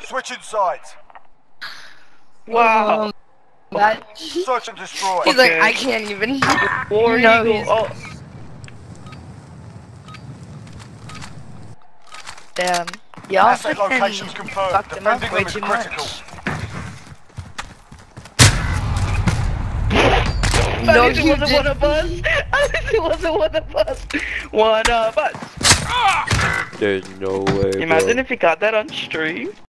Switching sides. Wow. Um, that, Search and destroy. he's like, I can't even. War No, Eagle. he's- Oh, Damn. Yeah, I Asset locations confirmed. Defending them is critical. much. No, it you wasn't one of us. At least it wasn't one of us. One of us. There's no way. Imagine bro. if he got that on stream.